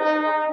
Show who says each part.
Speaker 1: Música